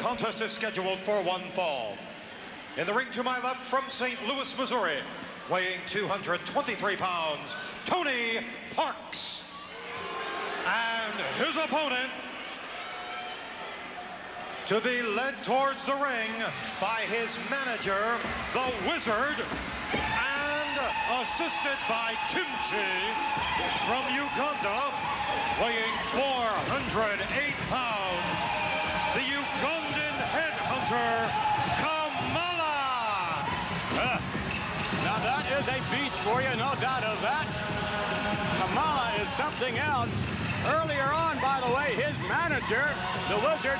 contest is scheduled for one fall. In the ring to my left from St. Louis, Missouri, weighing 223 pounds, Tony Parks. And his opponent, to be led towards the ring by his manager, the Wizard, and assisted by Kimchee from Uganda, weighing 408 pounds, headhunter, Kamala. Uh, now that is a beast for you, no doubt of that. Kamala is something else. Earlier on, by the way, his manager, the Wizard,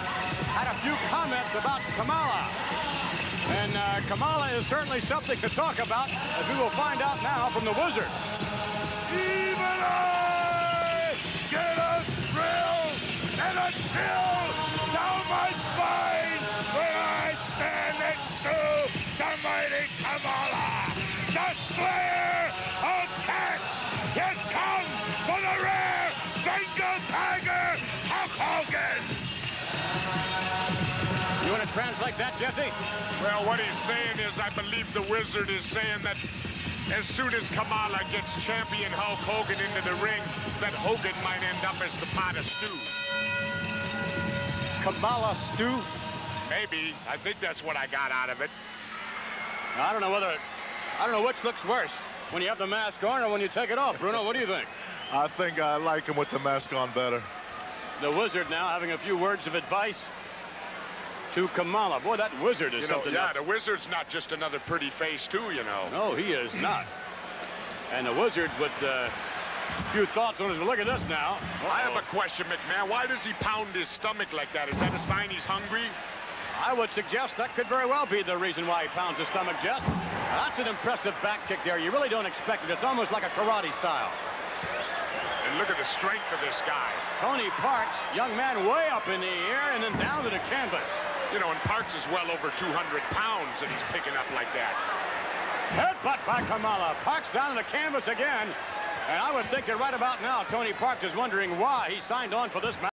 had a few comments about Kamala. And uh, Kamala is certainly something to talk about, as we will find out now from the Wizard. Even I get a thrill and a chill down my the Slayer of Cats. Has come for the rare Bengal Tiger, Hulk Hogan. You want to translate that, Jesse? Well, what he's saying is, I believe the Wizard is saying that as soon as Kamala gets champion Hulk Hogan into the ring, that Hogan might end up as the pot of stew. Kamala Stew? Maybe. I think that's what I got out of it. I don't know whether, I don't know which looks worse, when you have the mask on or when you take it off. Bruno, what do you think? I think I like him with the mask on better. The Wizard now having a few words of advice to Kamala. Boy, that Wizard is You know, something yeah, else. the Wizard's not just another pretty face, too, you know. No, he is not. And the Wizard with uh, a few thoughts on his. Look at this now. I have a question, McMahon. Why does he pound his stomach like that? Is that a sign he's hungry? I would suggest that could very well be the reason why he pounds his stomach, Jess. That's an impressive back kick there. You really don't expect it. It's almost like a karate style. And look at the strength of this guy. Tony Parks, young man way up in the air and then down to the canvas. You know, and Parks is well over 200 pounds and he's picking up like that. Headbutt by Kamala. Parks down to the canvas again. And I would think that right about now, Tony Parks is wondering why he signed on for this match.